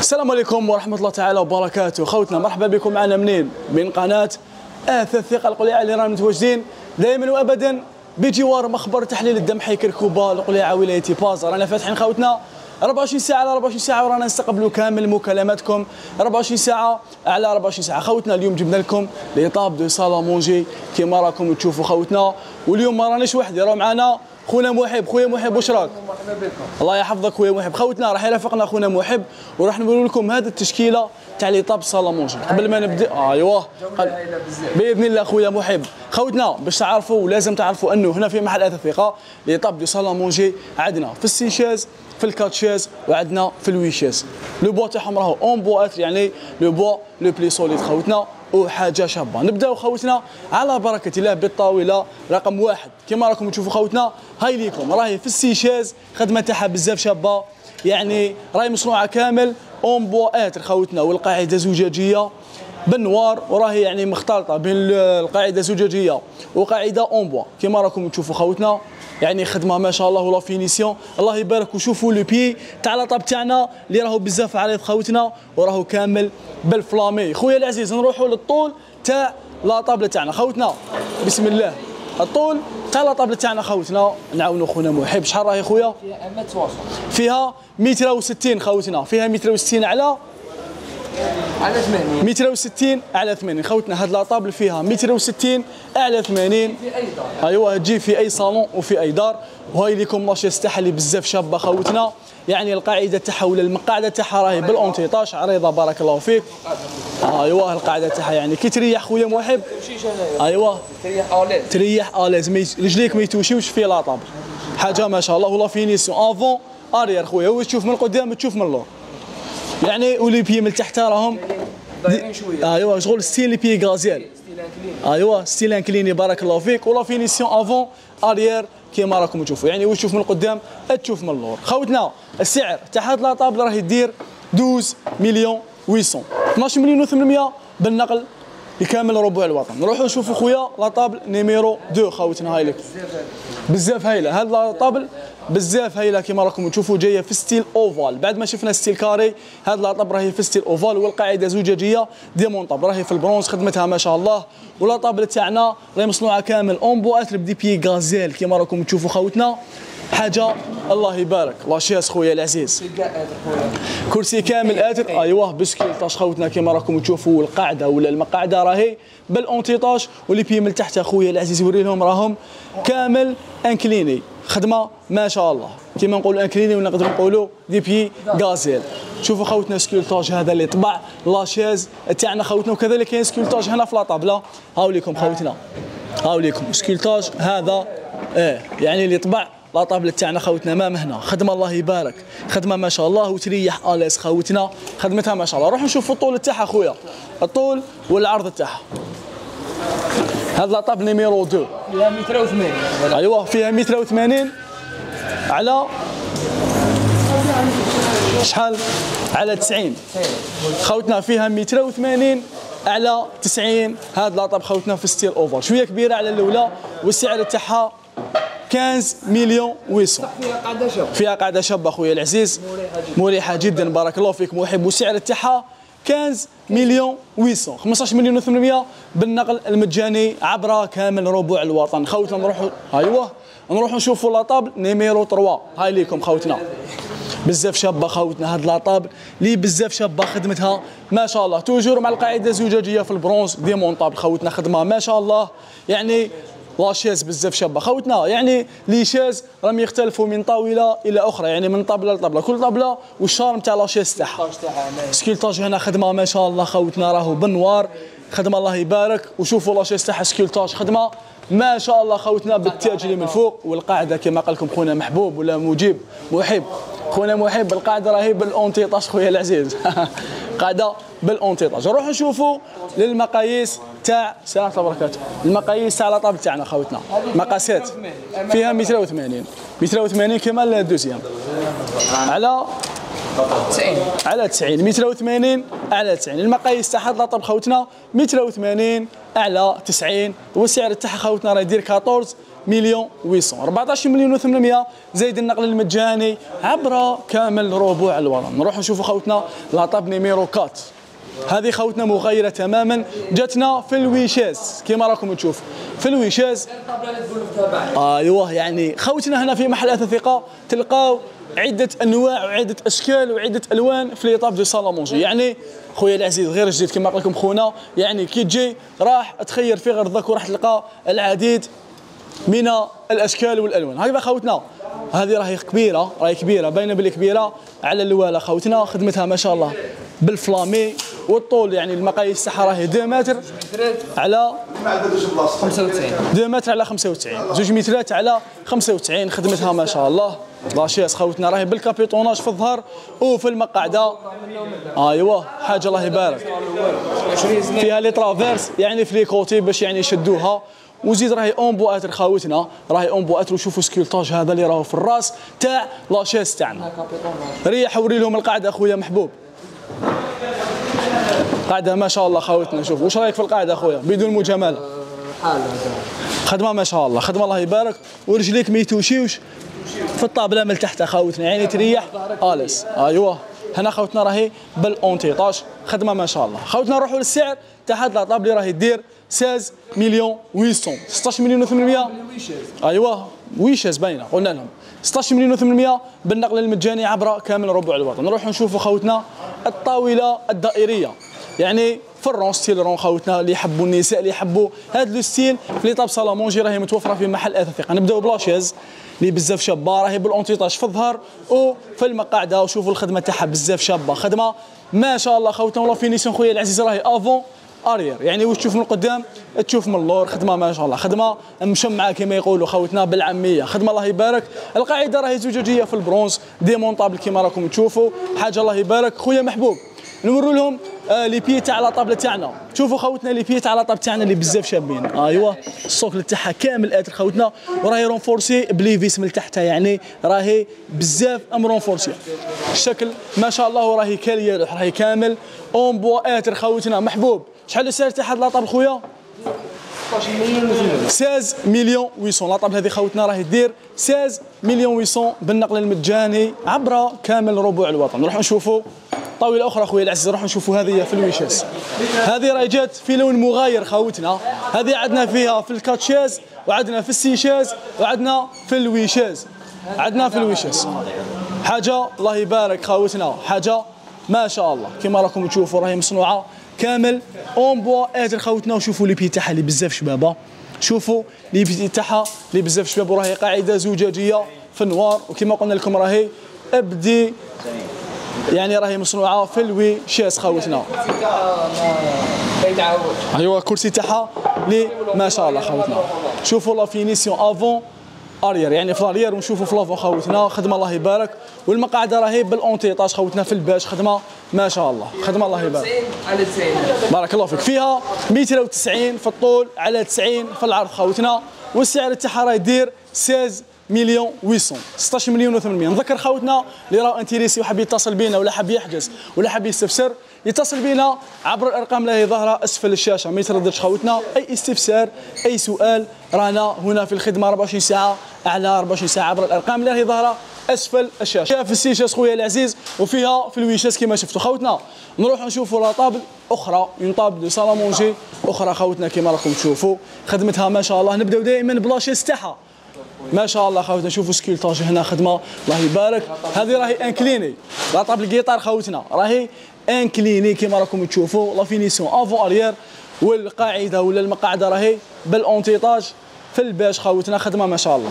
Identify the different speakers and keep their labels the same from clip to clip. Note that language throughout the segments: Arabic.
Speaker 1: السلام عليكم ورحمة الله تعالى وبركاته. خوتنا مرحبا بكم معنا منين؟ من قناة أثاث الثقة القليعة اللي رانا متواجدين دائما وأبدا بجوار مخبر تحليل الدم كركوبا القليعة ولاية تيبازة. رانا فاتحين خوتنا 24 ساعة على 24 ساعة ورانا نستقبلوا كامل مكالماتكم. 24 ساعة على 24 ساعة. خوتنا اليوم جبنا لكم les tables de salle à manger كيما راكم تشوفوا خوتنا واليوم ما راناش وحدي راه معنا خونا محب خويا محب واش راك؟
Speaker 2: مرحبا بكم
Speaker 1: الله يحفظك خويا محب. خوتنا راح يرافقنا خونا محب وراح نقول لكم هذه التشكيلة تاع les tables salle à manger قبل
Speaker 2: ما نبدأ بزاف.
Speaker 1: بإذن الله خويا محب. خوتنا باش تعرفوا لازم تعرفوا أنه هنا في محل الثقه les tables de salle à manger عندنا في ال six chaises في ال quatre chaises وعندنا في ال huit chaises le bois تاعهم راهو en bois يعني le bois le plus solide خوتنا وحاجة شابة. نبداو خوتنا على بركة الله بالطاولة. رقم واحد. كما راكم تشوفوا خوتنا هاي ليكم. راهي في ال six chaises خدمة تاعها بزاف شابة. يعني راهي مصنوعة كامل en bois hêtre خوتنا والقاعدة زجاجية بال noir وراهي يعني مختلطة بين ال- القاعدة زجاجية وقاعدة en bois كما راكم تشوفوا خوتنا يعني خدمة ما شاء الله و la finition الله يبارك وشوفوا le pied تاع la table تاعنا اللي راهو بزاف عريض خوتنا وراهو كامل بال flammé. خويا العزيز نروحوا للطول تاع لاطابله تاعنا. خوتنا بسم الله. الطول تاع لاطابله تاعنا خوتنا. نعاونوا خونا محب. شحال راهي خويا؟
Speaker 2: فيها اما تواصل
Speaker 1: فيها متر وستين خوتنا. فيها متر وستين على
Speaker 2: على 80
Speaker 1: متر وستين على 80 خوتنا هاد la table فيها متر وستين على 80
Speaker 2: في أي دار.
Speaker 1: ايوا تجي في أي صالون وفي أي دار. وهاي ليكم la chaise تاعها اللي بزاف شابة خوتنا. يعني القاعدة تاعها ولا المقعده تاعها راهي بال anti-tache عريضه بارك الله فيك. ايوا القاعدة تاعها يعني كي تريح خويا محب ايوا
Speaker 2: تريح أولاد
Speaker 1: تريح à l'aise رجليك ما يتوشيوش في la table. حاجة ما شاء الله. و la finition avant arrière خويا. وتشوف من القدام تشوف من اللور. يعني و les pieds من تحت راهم.
Speaker 2: دايرين شوية.
Speaker 1: ايوا شغل style les
Speaker 2: pieds gazelle
Speaker 1: ايوا style incliné. بارك الله فيك. و la finition avant arrière كيما راكم تشوفوا. يعني وتشوف من القدام؟ تشوف من اللور. خوتنا السعر تاع هاد la table راه يدير 12 مليون 800 12 مليون و800 بالنقل لكامل ربوع الوطن. نروحوا نشوفوا خويا la table numéro 2 خوتنا هاي لك. بزاف هايلة. هاد la table بزاف هايله كيما راكم تشوفوا جاية في style ovale. بعد ما شفنا style carré هاد la table راهي في style ovale والقاعدة زجاجيه démontable راهي في البرونز خدمتها ما شاء الله. و la table تاعنا راهي مصنوعة كامل. en bois hêtre ب des pieds gazelle كيما راكم تشوفوا خوتنا. حاجة الله يبارك. la chaise خويا العزيز.
Speaker 2: هذا
Speaker 1: كرسي كامل hêtre. أيوه ب sculptage خوتنا كيما راكم تشوفوا. القاعده ولا المقعدة راهي بال anti-tache و les pieds من تحت اخويا العزيز يوري لهم راهم. كامل incliné خدمة ما شاء الله. كيما نقولوا incliné ونقدروا نقولوا des pieds gazelle شوفوا خوتنا sculptage هذا اللي طبع la chaise تاعنا خوتنا وكذلك كاين sculptage هنا في لاطابله هاو ليكم خوتنا. هاو ليكم. sculptage هذا إيه يعني اللي طبع لا طابلة تاعنا خوتنا ما مهنا. خدمة الله يبارك. خدمة ما شاء الله وتريح à l'aise خوتنا. خدمتها ما شاء الله. روح نشوف الطول تاعها خويا. الطول والعرض تاعها. هذا la table numéro 2
Speaker 2: فيها متر و80
Speaker 1: أيوه فيها متر وثمانين. على شحال؟ على 90 خوتنا فيها متر وثمانين على 90 هاد la table خوتنا في style ovale. شوية كبيرة على الأولى والسعر تاعها 15 مليون 800
Speaker 2: فيها قاعدة شوف
Speaker 1: فيها قاعدة شابة خويا العزيز. مريحة جدا. بارك الله فيك محب والسعر تاعها 15 مليون 800 15 مليون و800 بالنقل المجاني عبر كامل ربوع الوطن. خوتنا نروحوا أيوه. نروحوا نشوفوا la table numéro 3 هاي ليكم خوتنا. بزاف شابة خوتنا. هاد la table لي بزاف شابة خدمتها. ما شاء الله. toujours مع القاعدة الزجاجية في البرونز. démontable خوتنا خدمة. ما شاء الله. يعني la chaise بزاف شابة. خوتنا يعني les chaises راهم يختلفوا من طاولة إلى أخرى يعني من طابلة لطابلة. كل طابلة وال charme تاع la
Speaker 2: chaise تاعها.
Speaker 1: sculptage هنا خدمة ما شاء الله خوتنا راهو بال noir خدمة الله يبارك. وشوفوا la chaise تاعها sculptage خدمة. ما شاء الله خوتنا بالتاج اللي من فوق. والقاعدة كما قال لكم خونا محبوب ولا مجيب محب. خونا محب القاعدة راهي بال anti-tache خويا العزيز. قاعدة بال anti-tache نروح نشوفوا للمقاييس تاع عليكم وبركاته. المقاييس تاع la table تاعنا خوتنا. مقاسات. فيها 180 180 كما ال deuxième على
Speaker 2: 90
Speaker 1: على 90 180 على 90 المقاييس تاع هاد la table خوتنا 180 على 90 والسعر تاعها خوتنا راه يدير 14 مليون 800 14 مليون و800 زايد النقل المجاني عبر كامل ربوع الوطن. نروح نشوفوا خوتنا la table numéro 4 هذه خوتنا مغايرة تماما. جاتنا في الويشاز كما راكم تشوف. في الويشاز آيوه يعني خوتنا هنا في محل أثاث ثقة. تلقاو عدة أنواع وعدة أشكال وعدة ألوان في les tables de salle à manger يعني خويا العزيز غير جديد كما قال لكم خونا يعني كي تجي راح تخير في غرضك وراح تلقى العديد من الأشكال والألوان. هكذا خوتنا هذه راهي كبيرة راهي كبيرة باينة بلي كبيرة على الأولى خوتنا خدمتها ما شاء الله بال flammé والطول يعني المقاييس تاعها راهي 2 متر على
Speaker 2: 95
Speaker 1: 2 متر على 95 زوج مترات على 95 خدمتها ما شاء الله. la chaise خوتنا راهي بال capitonnage في الظهر وفي المقعدة. أيوه حاجة الله يبارك.
Speaker 2: 20 سنه
Speaker 1: فيها les traverses يعني في les côtés باش يعني يشدوها. وزيد راهي en bois hêtre خاوتنا راهي en bois hêtre وشوفوا sculptage هذا اللي راهو في الراس تاع la chaise تاعنا. ريح وري لهم القاعدة أخويا محبوب. قاعدة ما شاء الله خاوتنا شوف واش رأيك في القاعدة أخويا؟ بدون
Speaker 2: مجاملة.
Speaker 1: خدمة ما شاء الله خدمة الله يبارك. ورجليك ما يتوشيوش في الطابلة من تحت خوتنا يعني تريح. à l'aise أيوه. هنا خوتنا راهي بال anti-tache. خدمة ما شاء الله. خوتنا نروحوا للسعر. تاع هاد la table اللي راهي دير. 16 مليون 800 16 مليون و800 أيوه huit chaises باينة قلنا لهم. 16 مليون و800 بالنقل المجاني عبر كامل ربع الوطن. نروحوا نشوفوا خوتنا الطاولة الدائرية. يعني في ال rond style rond خوتنا اللي يحبوا النساء اللي يحبوا هذا le style في les tables salle à manger راهي متوفرة في محل اثاث ثقه نبداو ب la chaise اللي بزاف شابة راهي بالونتيطاج في الظهر وفي المقاعده وشوفوا الخدمة تاعها بزاف شابة. خدمة ما شاء الله خوتنا والله finition خويا العزيز راهي avant arrière. يعني واش تشوف من القدام؟ تشوف من اللور خدمة ما شاء الله خدمة مشمعة كما يقولوا خوتنا بالعامية. خدمة الله يبارك. القاعدة راهي زجاجية في ال bronze démontable كما راكم تشوفوا. حاجة الله يبارك. خويا محبوب نوروا لهم آه les pieds تاع la table تاعنا. شوفوا خوتنا les pieds تاع la table تاعنا اللي بزاف شابين. ايوا ال socle تاعها كامل hêtre خوتنا. وراهي renforcée ب les vis من تحتها يعني راهي بزاف أم renforcée. الشكل ما شاء الله وراهي كالية راهي كامل. en bois hêtre خوتنا. محبوب. شحال السعر تاع هاد la table خويا؟ 16 مليون 800 la table هذه خوتنا راهي دير 16 مليون 800 بالنقل المجاني عبر كامل ربوع الوطن. نروح نشوفوا طاولة أخرى خويا العزيز نروح نشوفوا هذه في ال huit chaises. هذه راهي جات في لون مغاير خوتنا. هذه عندنا فيها في ال quatre chaises وعندنا في ال six chaises وعندنا في ال huit chaises. عندنا في ال huit chaises حاجة الله يبارك خوتنا. حاجة ما شاء الله. كما راكم تشوفوا راهي مصنوعة. كامل. en bois hêtre خوتنا وشوفوا لي تاعها اللي بزاف شبابة. شوفوا لي تاعها اللي بزاف شباب وراهي قاعدة زجاجية في ال noir وكما قلنا لكم راهي أبدي. يعني راهي مصنوعة في ال huit
Speaker 2: chaises خوتنا.
Speaker 1: ايوا الكرسي تاعها لي ما شاء الله خوتنا. شوفوا la finition avant arrière يعني في ال arrière ونشوفوا في l'avant خوتنا. خدمة الله يبارك. والمقعده راهي بالونتيطاج خوتنا في الباش. خدمة ما شاء الله. خدمة الله يبارك.
Speaker 2: 90 على 90
Speaker 1: بارك الله فيك. فيها متر و90 في الطول على 90 في العرض خوتنا. والسعر تاعها راه يدير 16 مليون 800 16 مليون و800 نذكر خوتنا اللي راهو intéressé وحاب يتصل بينا ولا حاب يحجز ولا حاب يستفسر. يتصل بينا عبر الأرقام اللي هي ظاهرة أسفل الشاشة ما يترددش خوتنا. أي استفسار أي سؤال رانا هنا في الخدمة 24 ساعة على 24 ساعة عبر الأرقام اللي هي ظاهرة أسفل الشاشة. فيها في ال six chaises خويا العزيز وفيها في ال huit chaises كما شفتوا. خوتنا نروح نشوفوا la table أخرى une table salle à manger أخرى خوتنا كما راكم تشوفوا. خدمتها ما شاء الله. نبدأو دائما ب la chaise تاعها ما شاء الله خوتنا شوفوا sculptage هنا خدمة. الله يبارك. هذه راهي inclinée la table ال guitare خوتنا. راهي inclinée كما راكم تشوفوا. la finition avant arrière. والقاعدة ولا المقعدة راهي بالاونتيطاج في الباش خوتنا. خدمة ما شاء الله.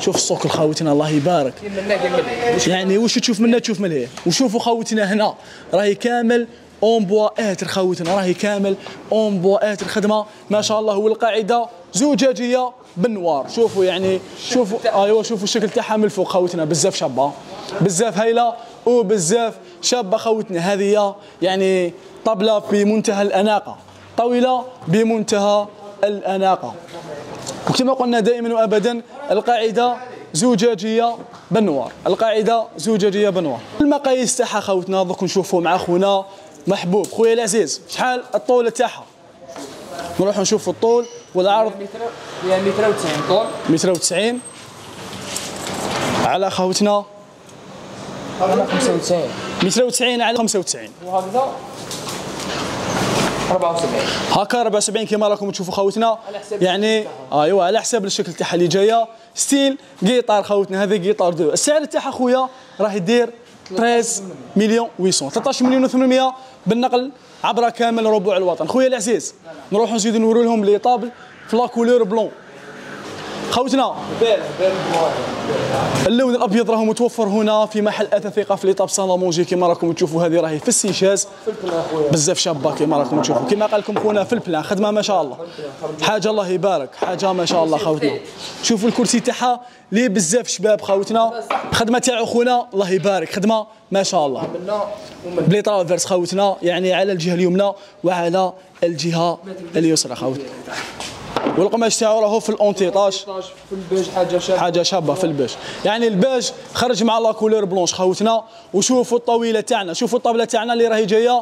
Speaker 1: شوف ال socle خوتنا الله يبارك.
Speaker 2: منا
Speaker 1: يعني واش تشوف منها تشوف من هي وشوفوا خوتنا هنا. راهي كامل en bois hêtre خوتنا راهي كامل en bois hêtre خدمه ما شاء الله. والقاعدة زجاجية. بالنوار. شوفوا يعني شوفوا ايوا شوفوا الشكل تاعها من الفوق خوتنا بزاف شابة. بزاف هايله وبزاف شابة خوتنا. هذه هي يعني طبلة بمنتهى الأناقة. طويلة بمنتهى الأناقة. وكما قلنا دائما وابدا القاعدة زجاجية بالنوار. القاعدة زجاجية بالنوار. المقاييس تاعها خوتنا دوك نشوفوا مع خونا محبوب. خويا العزيز شحال الطول تاعها؟ نروح نشوفوا الطول. والعرض
Speaker 2: فيها متر و90 طول
Speaker 1: متر وتسعين. على خوتنا؟
Speaker 2: هذا 95
Speaker 1: متر وتسعين على خمسة وتسعين.
Speaker 2: وهكذا؟ 74
Speaker 1: هكا 74 كما راكم تشوفوا خوتنا. يعني ايوا على حساب الشكل تاعها اللي جاية. style guitare خوتنا هذا guitare deux. السعر تاعها خويا راه يدير 13 مليون. 800 13 مليون و800 بالنقل. عبر كامل ربوع الوطن. خويا العزيز نروحوا نزيدوا نوروا لهم les tables في couleur blanc. خوتنا اللون الأبيض راه متوفر هنا في محل اثاث ثقة في les tables salle à manger كما راكم تشوفوا هذه راهي في
Speaker 2: ال six chaises
Speaker 1: بزاف شابة كما راكم تشوفوا. كما قال لكم خونا في ال blanc خدمة ما شاء الله. حاجة الله يبارك حاجة ما شاء الله خوتنا. شوفوا الكرسي تاعها ليه بزاف شباب خوتنا. خدمة تاعو خونا الله يبارك. خدمة ما شاء الله.
Speaker 2: ب
Speaker 1: les traverses خوتنا يعني على الجهة اليمنى وعلى الجهة اليسرى خوتنا والقماش تاعو راهو في الاونتيطاج
Speaker 2: 16 في البيج حاجة شابة.
Speaker 1: حاجة شابة في الباج يعني الباج خرج مع la couleur blanche خوتنا. وشوفوا الطاولة تاعنا شوفوا الطابله تاعنا اللي راهي جاية.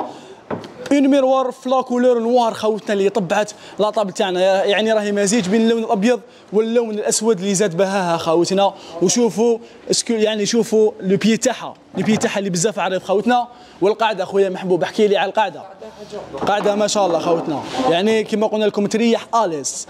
Speaker 1: en miroir في la couleur noire خوتنا اللي طبعت la table تاعنا. يعني راهي مزيج بين اللون الأبيض واللون الأسود اللي زاد بهاها خوتنا. وشوفوا اسكو يعني شوفوا le pied تاعها. le pied تاعها اللي بزاف عريض خوتنا. والقاعدة خويا محبوب احكي لي على القاعدة. قاعدة ما شاء الله خوتنا. يعني كما قلنا لكم تريح à l'aise.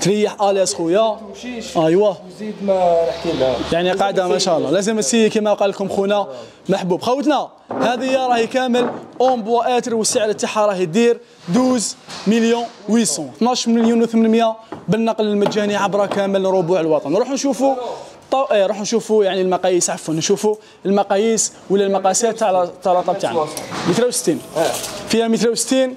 Speaker 1: تريح à l'aise خويا.
Speaker 2: وشيش
Speaker 1: أيوه.
Speaker 2: زيد ما نحكي لها
Speaker 1: يعني قاعدة ما شاء الله. لازم تسي كما قال لكم خونا محبوب. خوتنا هذه راهي كامل. en bois hêtre والسعر تاعها راهي دير 12 مليون 800 12 مليون و800 بالنقل المجاني عبر كامل ربوع الوطن. نروحوا نشوفوا طو... إيه راح نشوفوا يعني المقاييس عفوا نشوفوا المقاييس ولا المقاسات تاع الطاب تاعنا. متر وستين. فيها متر وستين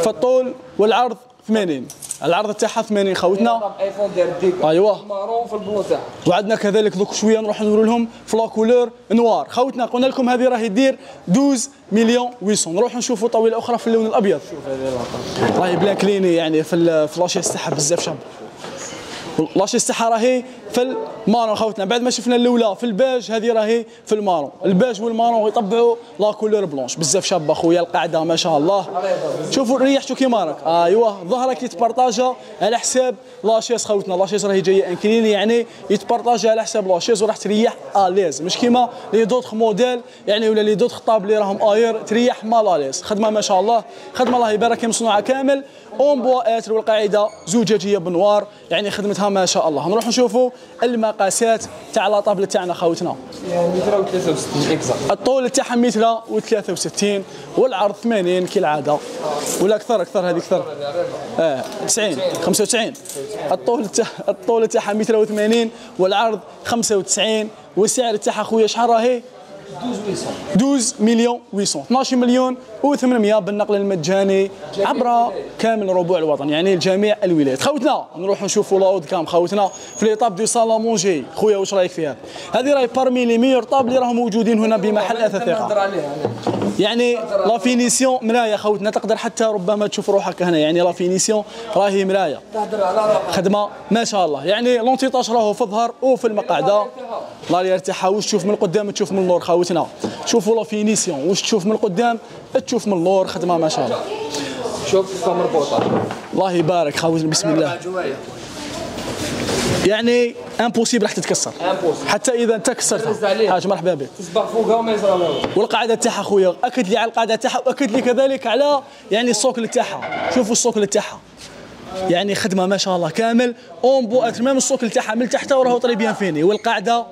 Speaker 1: في الطول والعرض 80 العرض تاعها 80 خوتنا.
Speaker 2: ايفون داير ديك
Speaker 1: أيوة.
Speaker 2: مارون في تاعها
Speaker 1: وعندنا كذلك دوك شوية نروح نورو لهم في لا كولور نوار خوتنا قلنا لكم هذه راهي دير 12 مليون 800 نروح نشوفوا طاولة أخرى في اللون الأبيض. راهي inclinée يعني في la chaise تاعها بزاف شاب. la chaise تاعها راهي في ال marron خوتنا. بعد ما شفنا الأولى في الباج هذه راهي في ال marron. ال beige وال marron يطبعوا la couleur blanche. بزاف شابة خويا القاعدة ما شاء الله. شوفوا ريحتوا كيما راك. أيوه ظهرك يتبارطاجا على حساب la chaise خوتنا. la chaise راهي جاية inclinée يعني يتبارطاجا على حساب لاشيس وراح تريح à l'aise مش كيما les d'autres modèles يعني ولا les d'autres tables اللي راهم آير تريح mal à l'aise خدمة ما شاء الله. خدمة الله يبارك مصنوعه كامل. en bois hêtre والقاعده زجاجيه ب noir يعني خدمتها ما شاء الله. نروح نشوفوا المقاسات تاع la table تاعنا
Speaker 2: يعني و 63 exact.
Speaker 1: الطول تاعها متر و63 والعرض 80 كالعادة. ولا أكثر أكثر هذه أكثر. آه 90 95 الطول تاع الطول تاعها متر و80 والعرض 95 والسعر تاعها خويا شحال راهي؟ 12 مليون 800 12 مليون و800 بالنقل المجاني عبر كامل ربوع الوطن يعني لجميع الولايات. خوتنا نروح نشوفوا l'autre gamme خوتنا في les tables de salle à manger خويا واش رايك فيها؟ هذه راهي parmi les meilleures tables اللي راهم موجودين هنا بمحل اثاث ثقه
Speaker 2: نهضر عليها أنا.
Speaker 1: يعني la finition مرايه خوتنا تقدر حتى ربما تشوف روحك هنا. يعني la finition راهي مرايه خدمة ما شاء الله. يعني l'antitache راهو في الظهر وفي المقعدة. لا تاعها واش تشوف من القدام تشوف من اللور خوتنا. شوفوا la finition واش تشوف من القدام تشوف من اللور. خدمة ما شاء الله.
Speaker 2: شوف مربوطه
Speaker 1: الله يبارك خوتنا بسم الله. يعني impossible راح تتكسر. حتى إذا أنت
Speaker 2: رز
Speaker 1: كسرتها. حاج مرحبا بك.
Speaker 2: تصبح فوقها وما له
Speaker 1: والقاعدة تاعها خويا أكد لي على القاعدة تاعها وأكد لي كذلك على يعني ال socle تاعها. شوفوا ال socle تاعها. يعني خدمة ما شاء الله كامل en bois hêtre même ال socle تاعها من تحت وراهو très bien fini. والقاعدة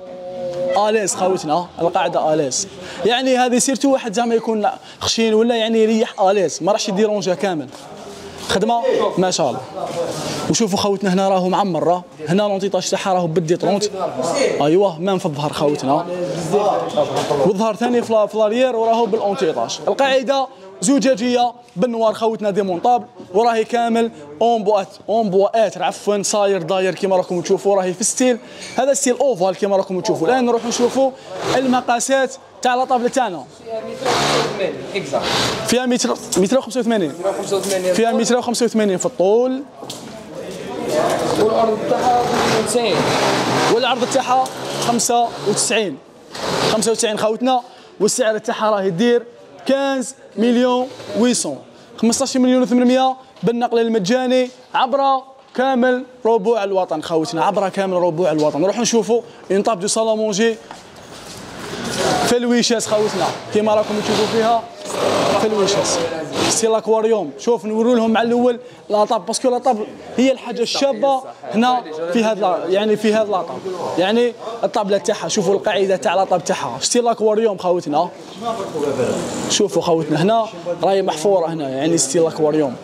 Speaker 1: à l'aise خوتنا. القاعدة à l'aise. يعني هذه surtout واحد زعما يكون خشين ولا يعني يريح à l'aise. ما راحش يديرونجا كامل. خدمة؟ ما شاء الله. وشوفوا خوتنا هنا راهو معمر هنا l'antitache تاعها راهو ب D trente أيوه même في الظهر خوتنا. والظهر ثاني في la- في l'arrière وراهو بال antitache القاعدة زجاجية بال noir خوتنا démontable وراهي كامل en bois hêtre en bois hêtre عفوا صاير داير كما راكم تشوفوا راهي في style هذا style ovale كما راكم تشوفوا. الآن نروح نشوفوا المقاسات تاع la table تاعنا.
Speaker 2: فيها متر و 85 exact
Speaker 1: فيها متر متر 85
Speaker 2: متر و 85
Speaker 1: فيها متر 85 في الطول.
Speaker 2: والعرض تاعها 90
Speaker 1: والعرض تاعها 95 95 خوتنا والسعر تاعها راهي دير 15 مليون 800 15 مليون و800 بالنقل المجاني عبر كامل ربوع الوطن خوتنا عبر كامل ربوع الوطن. نروحوا نشوفوا une table de salle à manger في ال huit chaises خوتنا كيما راكم تشوفوا فيها في ال huit chaises c'est l'aquarium شوف نورو لهم مع الأول la table parce que la table هي الحاجة الشابه هنا في هذا يعني في هذا la table يعني الطابله تاعها شوفوا القاعده تاع la table تاعها شتي l'aquarium خوتنا شوفوا خوتنا هنا راهي محفوره هنا يعني c'est l'aquarium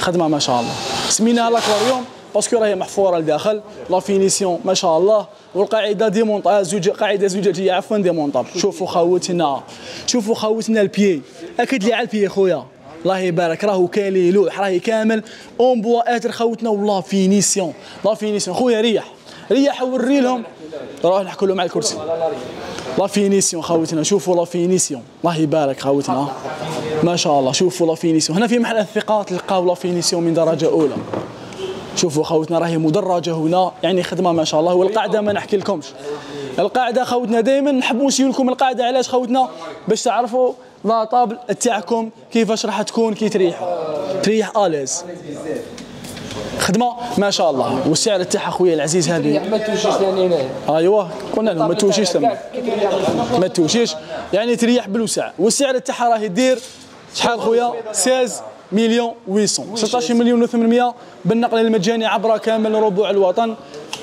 Speaker 1: خدمه ما شاء الله سميناها l'aquarium parce que راهي محفوره لداخل la finition ما شاء الله والقاعدة démonte زوج قاعدة زجاجيه عفوا démontable شوفوا خوتنا شوفوا خوتنا ال pied. أكيد لي على ال pied خويا. الله يبارك راهو كالي لوح راهي كامل. en bois hêtre خوتنا و la finition la finition. خويا ريح ريح وري لهم. روح نحكوا لهم على الكرسي. la finition خوتنا شوفوا la finition. الله يبارك خوتنا. ما شاء الله شوفوا la finition. هنا في محل الثقة تلقاو la finition من درجة أولى. شوفوا خوتنا راهي مدرجة هنا يعني خدمة ما شاء الله والقاعدة ما نحكي لكمش. القاعدة خوتنا دائما نحبوا نسيو لكم القاعدة علاش خوتنا؟ باش تعرفوا la table تاعكم كيفاش راح تكون كي تريحوا تريح à l'aise. خدمة ما شاء الله والسعر تاعها خويا العزيز هذه.
Speaker 2: ما توشيش ثاني هنا.
Speaker 1: أيوه قلنا لهم ما توشيش ثم ما توشيش يعني تريح بالوسع. والسعر تاعها راهي دير. شحال خويا؟ 16 مليون 800 16 مليون و800 بالنقل المجاني عبر كامل ربوع الوطن.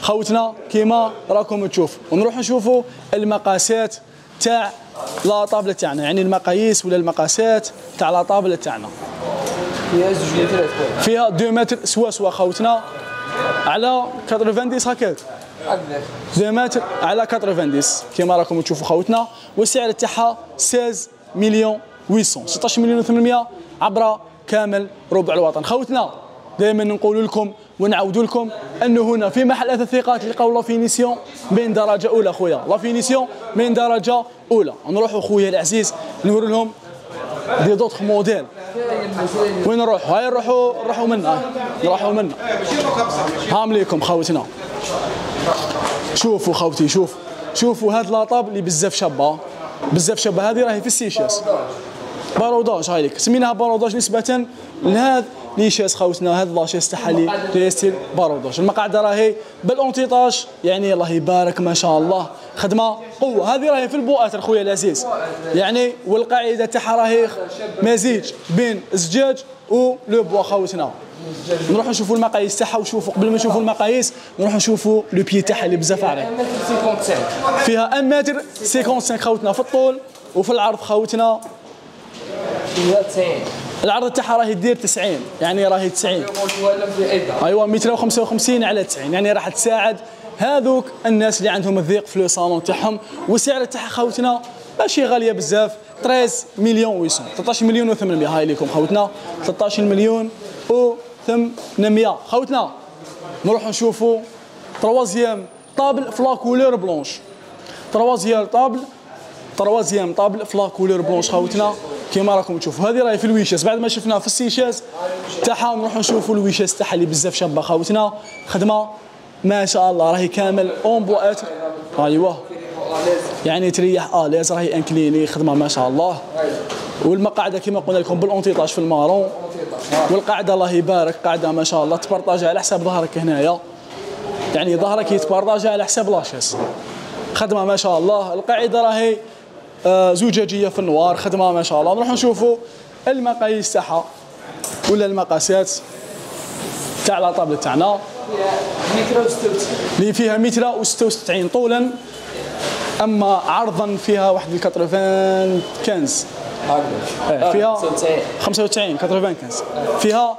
Speaker 1: خوتنا كيما راكم تشوفوا ونروح نشوفوا المقاسات تاع لا طابلة تاعنا. يعني المقاييس ولا المقاسات تاع لا طابلة تاعنا.
Speaker 2: فيها زوج خويا
Speaker 1: فيها 2 متر سوا سوا خوتنا على 90 هكاك.
Speaker 2: هكذاك
Speaker 1: 2 متر على 90 كما راكم تشوفوا خوتنا. والسعر تاعها 16 مليون 800 16 مليون و800 عبر كامل ربع الوطن. خوتنا دائما نقول لكم ونعود لكم أنه هنا في محل الثقات تلقاو la finition من درجة أولى خويا. la finition من درجة أولى. نروحوا خويا العزيز نوري لهم des d'autres modèles وين نروحوا هاي نروحوا نروحوا منا. نروحوا منا. هام ليكم خوتنا. شوفوا خوتي شوف. شوفوا هاد la table اللي بزاف شابة. بزاف شابة. هذه راهي في ال six chaises barreaudage هاي لك. سميناها barreaudage نسبة لهذا les chaises خوتنا هذا la chaise تاعها اللي راهي style barreaudage المقعدة راهي بال antitache يعني الله يبارك ما شاء الله. خدمة قوة. هذه راهي في ال bois hêtre خويا العزيز. يعني والقاعدة تاعها راهي مزيج بين الزجاج و le bois خوتنا نروحوا نشوفوا المقاييس تاعها وشوفوا قبل ما نشوفوا المقاييس نروحوا نشوفوا le pied تاعها اللي بزاف عريض
Speaker 2: 55
Speaker 1: فيها 1 متر 55 خوتنا في الطول وفي العرض خوتنا
Speaker 2: فيها 90
Speaker 1: العرض تاعها راهي دير 90 يعني راهي 90
Speaker 2: قلتوها لهم في عده
Speaker 1: ايوا 255 على 90 يعني راح تساعد هذوك الناس اللي عندهم الضيق في لو صالون تاعهم. والسعر تاعها خوتنا ماشي غالية بزاف 13 مليون و800 13 مليون و800 هاي ليكم خوتنا 13 مليون و800 خوتنا نروحوا نشوفوا تروازيام table في la couleur blanche. troisième table troisième table في la couleur blanche خوتنا. كيما راكم تشوفوا. هذه راهي في ال huit chaises بعد ما شفناها في ال six chaises تاعها نروحوا نشوفوا ال huit chaises تاعها اللي بزاف شابة خوتنا. خدمة ما شاء الله راهي كامل en bois أيوه. يعني تريح. à l'aise راهي inclinée خدمة ما شاء الله. والمقاعده كما قلنا لكم بال anti-tache في ال marron. والقاعده الله يبارك قاعدة ما شاء الله تبارطاجي على حساب ظهرك هنايا. يعني ظهرك يتبارطاجي على حساب لاشاس خدمة ما شاء الله. القاعده راهي آه، زجاجية في النوار خدمة ما شاء الله. نروح نشوفوا المقاييس تاعها. ولا المقاسات تاع لا طابله تاعنا.
Speaker 2: متر 66
Speaker 1: اللي فيها متر و66 طولا. أما عرضا فيها واحد ال 80 كنز.
Speaker 2: هكذاك
Speaker 1: إيه، فيها
Speaker 2: 95
Speaker 1: 95 80 كنز. فيها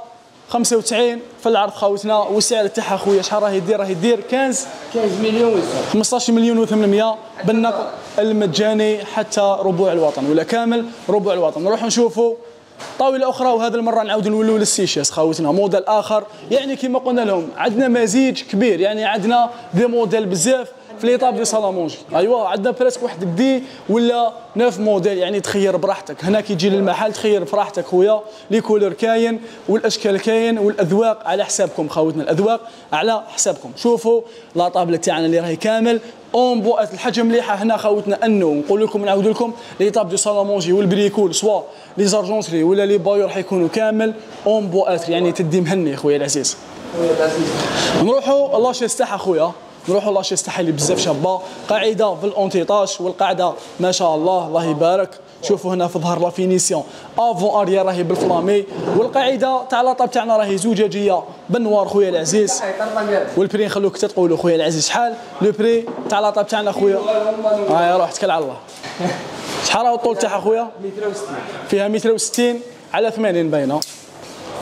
Speaker 1: 95 في العرض خوتنا والسعر تاعها خويا شحال راهي دير؟ راهي دير 15
Speaker 2: 15 مليون و
Speaker 1: 15 مليون و800 بالنقل المجاني حتى ربوع الوطن ولا كامل ربوع الوطن. نروح نشوفوا طاولة أخرى وهذا المرة نعاود نولوا لل six chaises خوتنا موديل آخر. يعني كما قلنا لهم عندنا مزيج كبير يعني عندنا des modèles بزاف. في les tables des salles à manger ايوا عندنا presque واحد dix ولا neuf modèles يعني تخير براحتك. هنا كي تجي للمحل تخير براحتك خويا. les couleurs كاين والأشكال كاين والأذواق على حسابكم خوتنا الأذواق على حسابكم. شوفوا la table تاعنا اللي راهي كامل. en bois الحاجة مليحة هنا خوتنا انه نقول لكم نعاود لكم. les tables de salle à manger والبريكول soit les argenteries ولا les bahuts راح يكونوا كامل. en bois يعني تدي مهني خويا العزيز. نروحوا la chaise تاعها خويا. نروحوا la chaise تاعها اللي بزاف شابة. قاعدة في ال anti-tache والقاعدة ما شاء الله الله يبارك. شوفوا هنا في ظهر la finition. avant arrière راهي بال flammé. والقاعدة تاع la table تاعنا راهي زجاجيه بال noir خويا العزيز.
Speaker 2: وال
Speaker 1: prix نخلوك تقولوا خويا العزيز شحال. le prix تاع la table تاعنا خويا. هاي روح تكل على الله. شحال راهو الطول تاعها خويا؟
Speaker 2: 160
Speaker 1: فيها متر وستين على 80 باينة.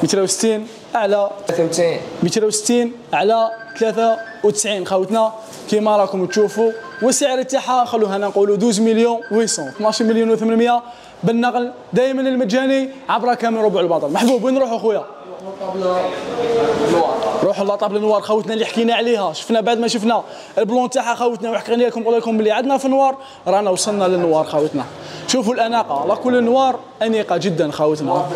Speaker 1: متر وستين. على
Speaker 2: 93
Speaker 1: 260 على 93 خوتنا كيما راكم تشوفوا والسعر تاعها خلوها هنا نقولوا 12 مليون 800 12 مليون و800 بالنقل دائما المجاني عبر كامل ربوع الوطن المحبوب وين نروحوا خويا؟
Speaker 2: noir
Speaker 1: روحوا la table noire خوتنا اللي حكينا عليها. شفنا بعد ما شفنا ال blanc تاعها خوتنا وحكينا لكم قلنا لكم بلي عندنا في noir رانا وصلنا لل noir خوتنا. شوفوا الأناقة. la couleur noire أنيقة جدا خوتنا.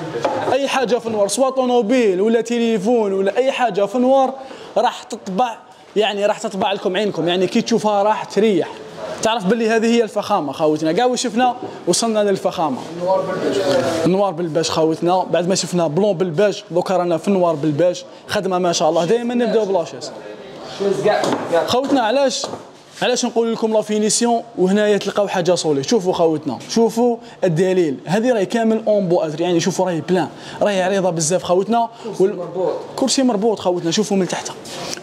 Speaker 1: أي حاجة في noir سواء طوموبيل ولا تليفون ولا أي حاجة في noir راح تطبع يعني راح تطبع لكم عينكم. يعني كي تشوفها راح تريح. تعرف باللي هذه هي الفخامة خوتنا. كاع شفنا وصلنا للفخامة.
Speaker 2: noir بال
Speaker 1: beige. ال noir بال beige خوتنا. بعد ما شفنا blanc بال beige دوكا رانا في ال noir بال beige خدمة ما شاء الله. دائما نبداو
Speaker 2: ب la chaise.
Speaker 1: خوتنا علاش؟ علاش نقول لكم la finition وهنايا تلقاو حاجة solide. شوفوا خوتنا. شوفوا الدليل. هذه راهي كامل en bois يعني شوفوا راهي plein راهي عريضة بزاف خوتنا. وال...
Speaker 2: مربوط.
Speaker 1: كرسي مربوط خوتنا. شوفوا من تحت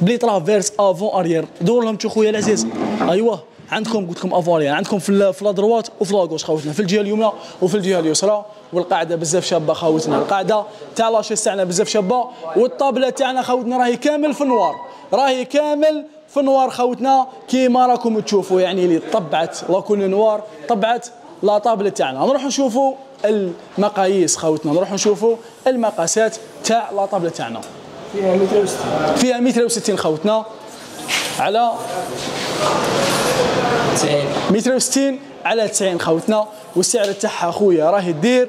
Speaker 1: ب les traverses avant arrière دور لهم شو خويا العزيز. أيوه. عندكم قلت لكم avant arrière عندكم في في la droite وفي la gauche خوتنا في الجهة اليمنى وفي الجهة اليسرى والقاعدة بزاف شابة خوتنا. القاعدة تاع la chaise تاعنا بزاف شابة والطابلة تاعنا خوتنا راهي كامل في ال noir. راهي كامل في ال noir خوتنا كيما راكم تشوفوا يعني اللي طبعت la couleur noire طبعت لا طابلة تاعنا. نروح نشوفوا المقاييس خوتنا نروح نشوفوا المقاسات تاع لا طابلة تاعنا.
Speaker 2: فيها 160
Speaker 1: فيها 160 خوتنا. على
Speaker 2: 90
Speaker 1: 160 على 90 خوتنا والسعر تاعها خويا راهي دير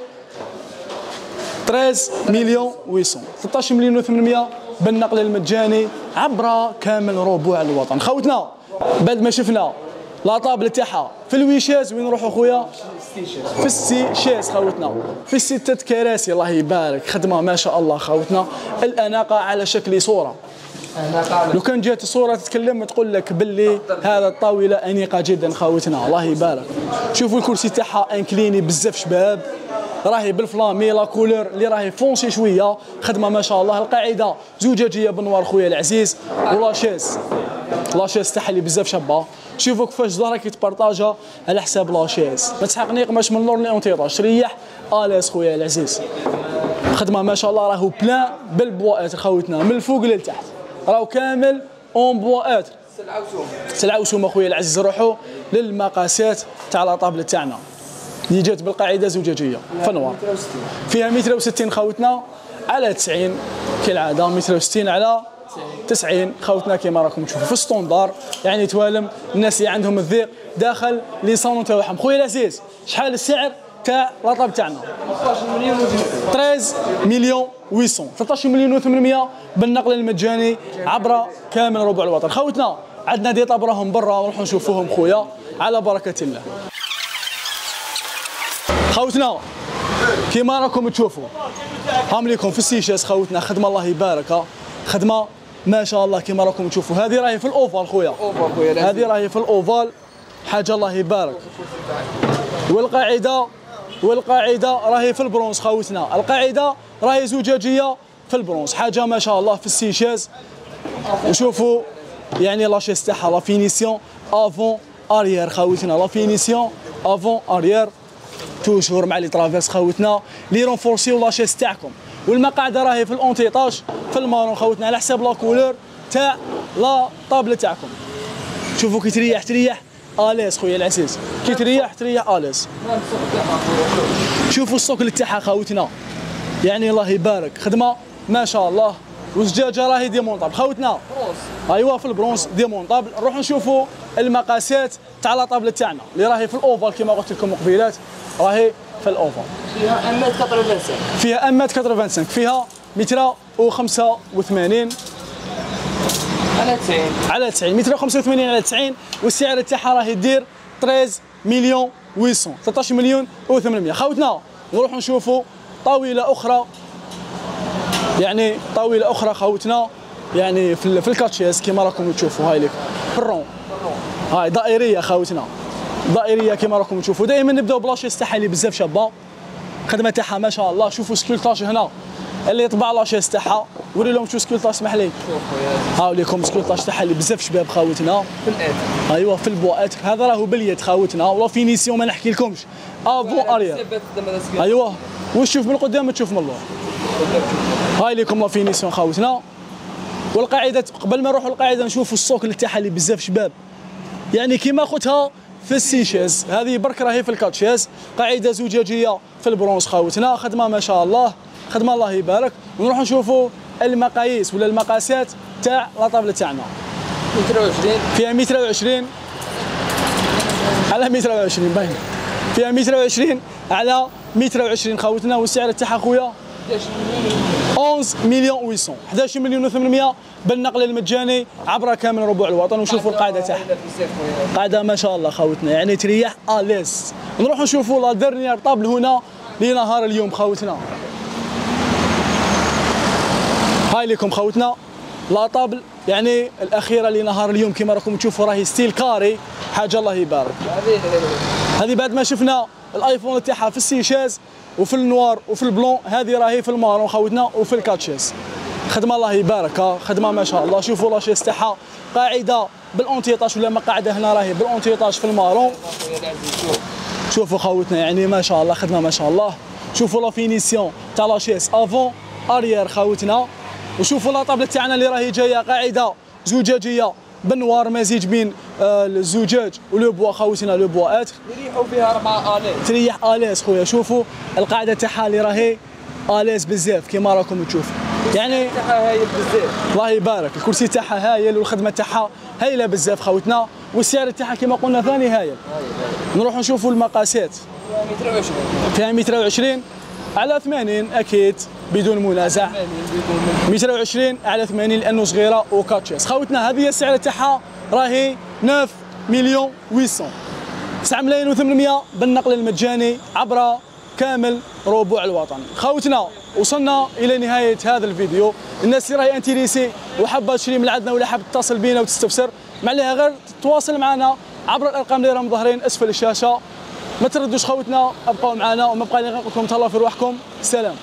Speaker 1: 13 مليون 800 13 مليون و800 بالنقل المجاني عبر كامل ربوع الوطن. خوتنا بعد ما شفنا la table تاعها في ال huit chaises وين نروحوا خويا؟ في ال six chaises خوتنا. في الستة كراسي الله يبارك. خدمة ما شاء الله خوتنا. الأناقة على شكل
Speaker 2: صورة.
Speaker 1: لو كان جات الصورة تتكلم تقول لك باللي هذا الطاولة أنيقة جدا خوتنا الله يبارك. شوفوا الكرسي تاعها inclinée بزاف شباب. راهي بال flammé la couleur اللي راهي foncé شوية. خدمة ما شاء الله. القاعدة زجاجيه بال noir خويا العزيز. و la chaise la chaise تاعها اللي بزاف شابة. شوفوا كيفاش ظهرك يتبارطاجا على حساب la chaise ما تسحقني قماش من اللي anti-tache ريح à l'aise خويا العزيز. خدمة ما شاء الله راهو plein بال bois خوتنا من الفوق للتحت. راهو كامل en bois
Speaker 2: سلعه وسوم
Speaker 1: سلعه وسومه خويا العزيز نروحوا للمقاسات تاع la table تاعنا. اللي جات بالقاعدة زجاجية ف noir.
Speaker 2: 160
Speaker 1: فيها 160 خوتنا على 90 كالعادة 160 على 90 خوتنا كيما راكم تشوفوا. في ستوندار يعني توالم الناس اللي عندهم الضيق داخل لي صالون تاعهم خويا العزيز شحال السعر؟ لاطاب تاعنا
Speaker 2: 15 مليون و
Speaker 1: 13 مليون 800 13 مليون و800 بالنقل المجاني عبر كامل ربع الوطن خوتنا عندنا دي طاب راهم برا نروحوا نشوفوهم خويا على بركه الله خوتنا كيما راكم تشوفوا هام ليكم في ال six chaises خوتنا خدمه الله يبارك خدمه ما شاء الله كيما راكم تشوفوا هذه راهي في ال
Speaker 2: ovale خويا
Speaker 1: هذه راهي في ال ovale حاجة الله يبارك والقاعده والقاعدة راهي في البرونز خوتنا. القاعدة راهي زجاجية في البرونز. حاجة ما شاء الله في ال six chaises وشوفوا يعني la chaise تاعها la finition avant arrière خوتنا. la finition avant arrière toujours مع les traverses خوتنا. لي رونفورسيو la chaise تاعكم والمقاعده راهي في ال anti-tache في ال marron خوتنا. على حساب la couleur تاع la table تاعكم. شوفوا كي تريح تريح. à l'aise خويا العزيز. كي تريح تريح à l'aise. شوفوا ال socle تاعها خوتنا يعني الله يبارك. خدمة ما شاء الله. والزجاجه راهي démontable خوتنا أيوا في البرونز démontable نروحوا نشوفوا المقاسات تاع la table تاعنا اللي راهي في ال ovale كما قلت لكم قبيلات راهي في ال ovale.
Speaker 2: فيها un mètre 85
Speaker 1: فيها un mètre 85 فيها متر و85
Speaker 2: على 90
Speaker 1: على 90 متر 85 على 90 والسعر تاعها راهي دير 13 مليون 800 13 مليون و800 خوتنا نروحوا نشوفوا طاولة أخرى. يعني طاولة أخرى خوتنا يعني في, ال- في ال quatre chaises كما راكم تشوفوا هاي لكم في ال ronde هاي دائرية خاوتنا. دائرية كما راكم تشوفوا دائما نبدأو ب les chaises تاعها اللي بزاف شابة. الخدمة تاعها ما شاء الله. شوفوا sculptage هنا. اللي يطبع les chaises تاعها وري لهم شو sculptage اسمح لي. هاو ليكم sculptage تاعها اللي بزاف شباب خاوتنا.
Speaker 2: في الآن
Speaker 1: ايوا في البوات. هذا راهو باليد خاوتنا و la finition ما نحكي لكمش. avant arrière ايوا واش تشوف من القدام تشوف من اللور. هاي ليكم la finition خاوتنا. والقاعدة قبل ما نروحوا للقاعده نشوفوا ال socle تاعها اللي بزاف شباب. يعني كيما قلتها في ال six chaises هذه برك راهي في ال quatre chaises. قاعدة زجاجية في البرونز خاوتنا. خدمة ما شاء الله. خدمة الله يبارك. ونروحوا نشوفوا المقاييس ولا المقاسات تاع la table تاعنا.
Speaker 2: 23
Speaker 1: فيها متر وعشرين. على متر وعشرين باين فيها متر وعشرين على متر وعشرين خاوتنا والسعر تاعها خويا؟ 11 مليون 800 11 مليون و800 بالنقل المجاني عبر كامل ربوع الوطن. وشوفوا القاعدة تاعها. قاعدة ما شاء الله خاوتنا يعني تريح à l'aise. نروح نشوفوا la dernière table هنا لنهار اليوم خاوتنا هاي لكم خوتنا. la table يعني الأخيرة لنهار اليوم كما راكم تشوفوا راهي style carré. حاجة الله يبارك. هذه بعد ما شفنا الآيفون تاعها في ال six chaises وفي ال noir وفي ال blanc هذه راهي في ال marron خوتنا وفي ال quatre chaises. خدمة الله يبارك ها، خدمة ما شاء الله. شوفوا les chaises تاعها قاعدة بالانتيطاج ولا مقاعده هنا راهي بالانتيطاج في ال marron. شوفوا خوتنا يعني ما شاء الله خدمة ما شاء الله. شوفوا la finition تاع les chaises avant arrière خوتنا. وشوفوا la table تاعنا اللي راهي جاية قاعدة زجاجية. بال noir مزيج بين آه، الزجاج و le bois خوتنا le bois hêtre
Speaker 2: يريحوا فيها 4 آلاف.
Speaker 1: تريح à l'aise خويا. شوفوا القاعدة تاعها اللي راهي à l'aise بزاف كما راكم تشوفوا. يعني
Speaker 2: تاعها هاي بزاف.
Speaker 1: الله يبارك. الكرسي تاعها هايل والخدمة تاعها هايلة بزاف خوتنا. والسعر تاعها كما قلنا ثاني هايل. نروح نشوفوا المقاسات.
Speaker 2: 23
Speaker 1: فيها متر وعشرين على 80 أكيد. بدون منازع متر وعشرين على 80 لأنه صغيرة وكاتشيس. خوتنا هذه السعر تاعها راهي 9 مليون 800 9 ملايين و800 بالنقل المجاني عبر كامل ربوع الوطن. خوتنا وصلنا إلى نهاية هذا الفيديو. الناس اللي راهي انتريسي وحابة تشري من عندنا ولا حاب تتصل بينا وتستفسر ما عليها غير تتواصل معنا عبر الأرقام اللي راهم ظاهرين أسفل الشاشة. ما تردوش خوتنا ابقوا معنا وما بقى لي غير نقول لكم تهلاو في رواحكم. سلام.